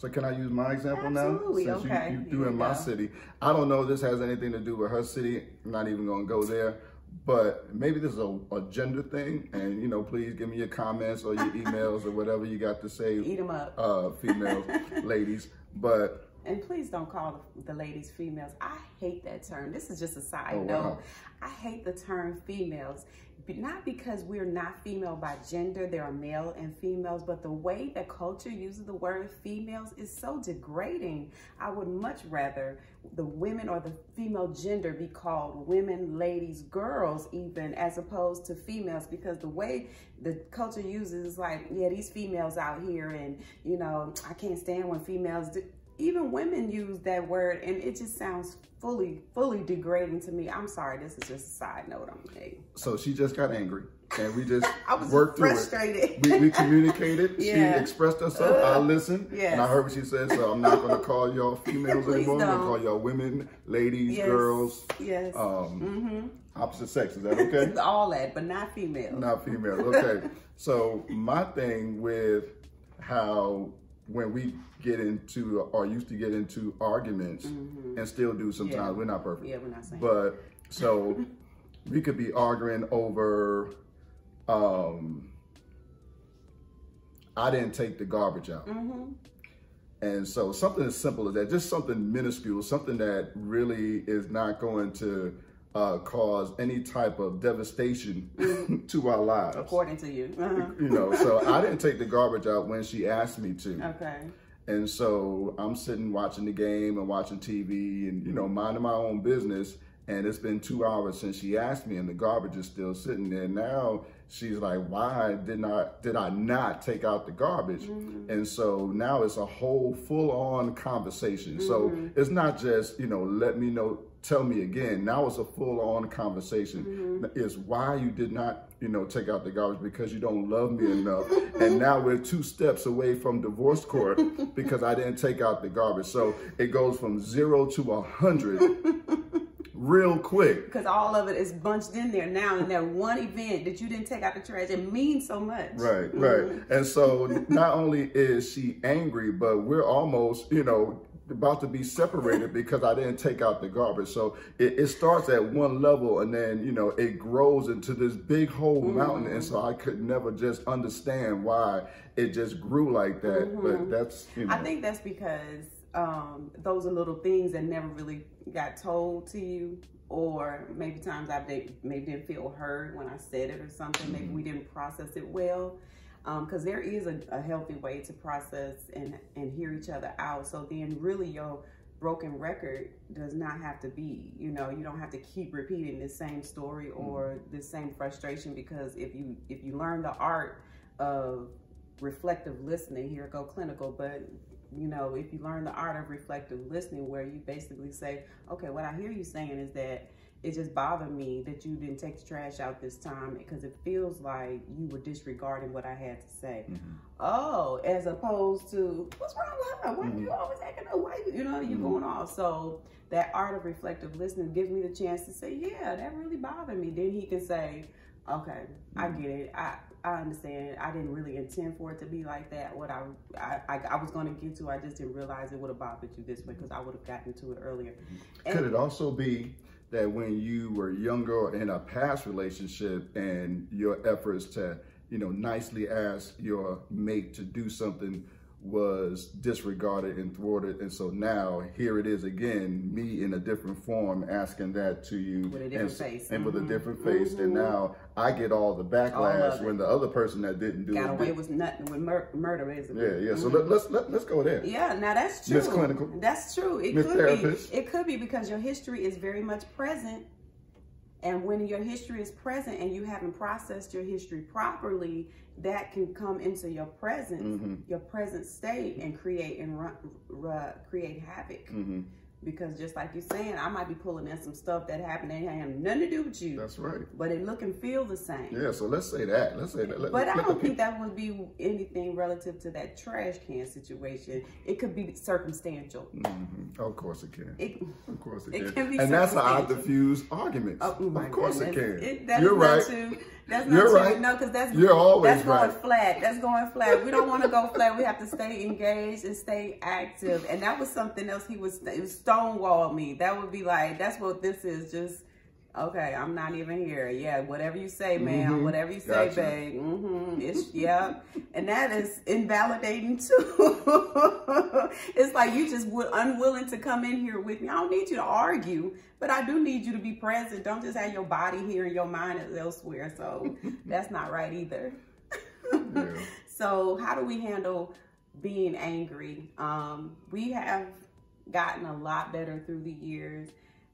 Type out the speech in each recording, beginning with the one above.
So can I use my example Absolutely. now? Since okay. you, you do in my city. I don't know if this has anything to do with her city. I'm not even gonna go there. But maybe this is a, a gender thing, and you know, please give me your comments or your emails or whatever you got to say, Eat them up. uh, females, ladies. But And please don't call the ladies females. I hate that term. This is just a side Oh, note. wow. I hate the term females. Not because we're not female by gender, there are male and females, but the way that culture uses the word females is so degrading. I would much rather the women or the female gender be called women, ladies, girls, even as opposed to females, because the way the culture uses is like, yeah, these females out here, and you know, I can't stand when females do even women use that word and it just sounds fully fully degrading to me i'm sorry this is just a side note i'm making so she just got angry, and we just i was worked through it. we, we communicated. Yeah. She expressed herself. I Uh, listened. yes. And I heard what she said. So I'm not going to call y'all females anymore. I'm going to call y'all women, ladies, Yes. girls, yes um, opposite sex. Is that okay? all that but not female not females. Okay. so my thing with how when we get into or used to get into arguments and still do sometimes, Mm-hmm. Yeah. we're not perfect. yeah we're not saying But so we could be arguing over um I didn't take the garbage out. hmm And so something as simple as that, just something minuscule, something that really is not going to uh, cause any type of devastation to our lives. according to you uh-huh. You know, so I didn't take the garbage out when she asked me to. okay And so I'm sitting watching the game and watching TV and, you know, minding my own business. And it's been two hours since she asked me and the garbage is still sitting there. Now she's like, why did not, did I not take out the garbage? And so now it's a whole full on conversation. So it's not just, you know, let me know, tell me again. Now it's a full on conversation. Mm-hmm. Is why you did not, you know, take out the garbage because you don't love me enough. and now we're two steps away from divorce court because I didn't take out the garbage. So it goes from zero to a hundred real quick. because all of it is bunched in there now in that one event that you didn't take out the trash it means so much Right, right. Mm-hmm. And so not only is she angry, but we're almost, you know, about to be separated because I didn't take out the garbage. So it, it starts at one level and then, you know, it grows into this big whole mountain. And so I could never just understand why it just grew like that. But that's, you know. I think that's because um, those are little things that never really got told to you, or maybe times I maybe didn't feel heard when I said it or something. Maybe we didn't process it well. Um, because there is a, a healthy way to process and, and hear each other out. So then, really, your broken record does not have to be, you know, you don't have to keep repeating the same story mm-hmm. or the same frustration. Because if you if you learn the art of reflective listening, here go clinical, but you know, if you learn the art of reflective listening, where you basically say, okay, what I hear you saying is that it just bothered me that you didn't take the trash out this time because it feels like you were disregarding what I had to say. Mm-hmm. Oh, as opposed to, what's wrong with her? Why are you mm-hmm. always acting up? Why you, you know, you going mm-hmm. off? So that art of reflective listening gives me the chance to say, yeah, that really bothered me. Then he can say, okay, I get it. I, I understand. I didn't really intend for it to be like that. What I I, I, I was going to get to, I just didn't realize it would have bothered you this way because I would have gotten to it earlier. Could it also be that when you were younger in a past relationship and your efforts to, you know, nicely ask your mate to do something was disregarded and thwarted. And so now here it is again, me in a different form asking that to you. With a different and, face. And with a Mhm. different face. And Mhm. now I get all the backlash it. when the other person that didn't do Got it. Got away did. with nothing with mur- murder, basically. Yeah, yeah. So Mhm. let, let's let, let's go there. Yeah, now that's true. Miss Clinical. That's true. It Miss could Therapist. be. It could be because your history is very much present. And when your history is present and you haven't processed your history properly, that can come into your present, Mm-hmm. your present state, and create and run, ru- create havoc. hmm Because just like you're saying, I might be pulling in some stuff that happened that had nothing to do with you, That's right. but it look and feel the same. Yeah, so let's say that. Let's say that. Let- But I let don't think that would be anything relative to that trash can situation. It could be circumstantial. Mhm. Of course it can. It, Of course it, It can. can be and that's how I diffuse arguments. oh of course goodness. it can. It, You're right. Too, That's not You're true. right. No, because that's You're always that's going right. flat. That's going flat. We don't want to go flat. We have to stay engaged and stay active. And that was something else. He was it was stonewall me. That would be like that's what this is. Just okay. I'm not even here. Yeah, whatever you say, man. Mhm. Whatever you say, Gotcha. babe. Mm-hmm. It's yeah, and that is invalidating too. it's like you just would unwilling to come in here with me. I don't need you to argue, but I do need you to be present. Don't just have your body here and your mind is elsewhere. So that's not right either. Yeah. So how do we handle being angry? Um, we have gotten a lot better through the years.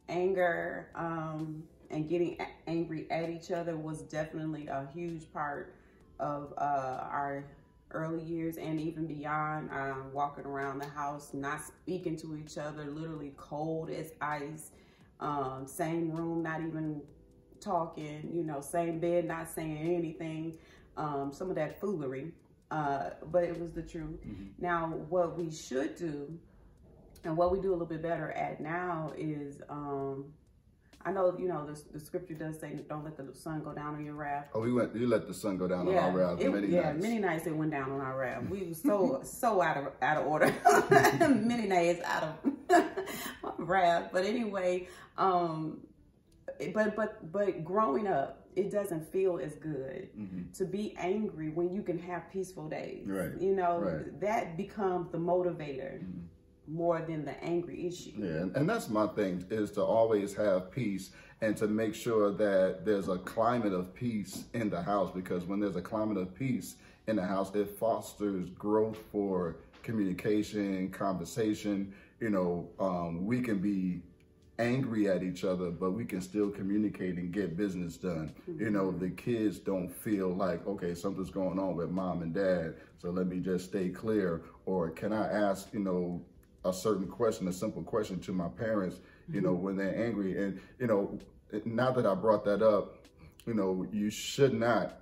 Anger um, and getting angry at each other was definitely a huge part of uh, our early years and even beyond. Um, walking around the house, not speaking to each other, literally cold as ice. Um, same room, not even talking. You know, same bed, not saying anything. Um, some of that foolery, uh, but it was the truth. Mhm. Now, what we should do, and what we do a little bit better at now is, um, I know you know the, the scripture does say, "Don't let the sun go down on your wrath." Oh, we went. You let the sun go down on our wrath it- many yeah, nights. many nights it went down on our wrath. We were so so out of out of order. many nights out of wrath. But anyway, um, but but but growing up, it doesn't feel as good Mhm. to be angry when you can have peaceful days. Right, You know right. that becomes the motivator Mhm. More than the angry issue. Yeah, and, and that's my thing is to always have peace and to make sure that there's a climate of peace in the house because when there's a climate of peace in the house, it fosters growth for communication, conversation. You know, um, we can be angry at each other, but we can still communicate and get business done. You know, the kids don't feel like, okay, something's going on with mom and dad, so let me just stay clear. Or can I ask, you know, a certain question, a simple question to my parents, you know, mm-hmm. when they're angry. And, you know, now that I brought that up, you know, you should not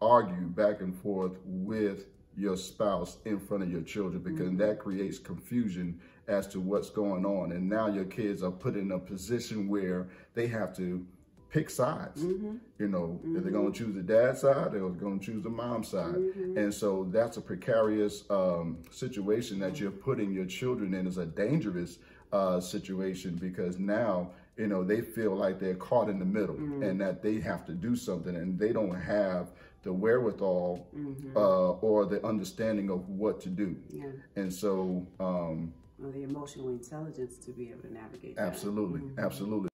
argue back and forth with your spouse in front of your children because mm-hmm. that creates confusion as to what's going on. And now your kids are put in a position where they have to pick sides. You know, if they're going to choose the dad side, they're going to choose the mom side. And so that's a precarious um, situation that you're putting your children in is a dangerous uh, situation because now, you know, they feel like they're caught in the middle and that they have to do something and they don't have the wherewithal uh, or the understanding of what to do. Yeah, And so, um, or the emotional intelligence to be able to navigate. that. absolutely, absolutely.